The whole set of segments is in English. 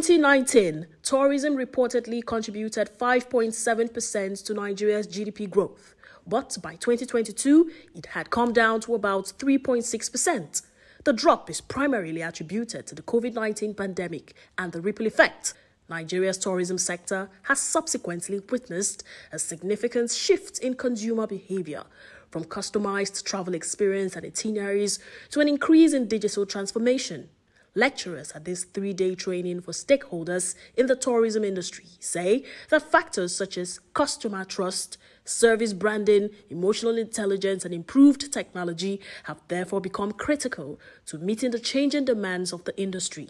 2019, tourism reportedly contributed 5.7% to Nigeria's GDP growth, but by 2022, it had come down to about 3.6%. The drop is primarily attributed to the COVID 19 pandemic and the ripple effect. Nigeria's tourism sector has subsequently witnessed a significant shift in consumer behavior, from customized travel experience and itineraries to an increase in digital transformation. Lecturers at this three day training for stakeholders in the tourism industry say that factors such as customer trust, service branding, emotional intelligence, and improved technology have therefore become critical to meeting the changing demands of the industry.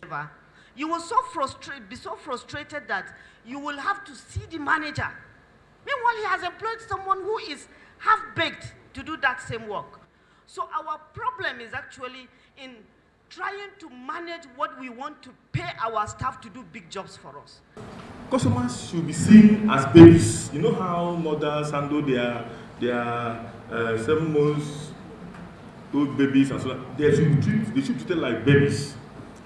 You will so frustrate, be so frustrated that you will have to see the manager. Meanwhile, he has employed someone who is half baked to do that same work. So, our problem is actually in trying to manage what we want to pay our staff to do big jobs for us. Customers should be seen as babies. You know how mothers handle their their uh, seven months old babies and so on. They should be they should be treated like babies.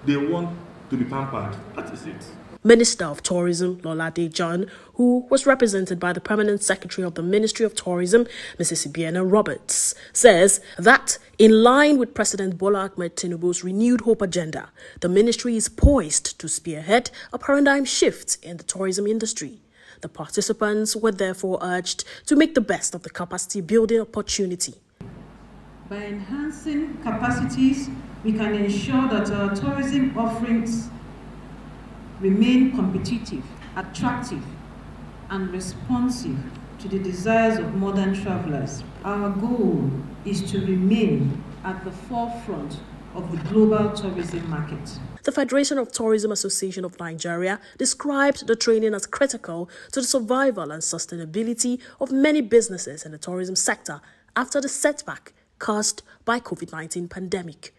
They want to be pampered. That is it. Minister of Tourism Lola Ade-John, who was represented by the Permanent Secretary of the Ministry of Tourism, Mrs. Ibiene Roberts, says that in line with President Bola Ahmed Tinubu's renewed hope agenda, the ministry is poised to spearhead a paradigm shift in the tourism industry. The participants were therefore urged to make the best of the capacity building opportunity. By enhancing capacities, we can ensure that our tourism offerings remain competitive, attractive, and responsive to the desires of modern travelers. Our goal is to remain at the forefront of the global tourism market. The Federation of Tourism Association of Nigeria described the training as critical to the survival and sustainability of many businesses in the tourism sector after the setback caused by COVID-19 pandemic.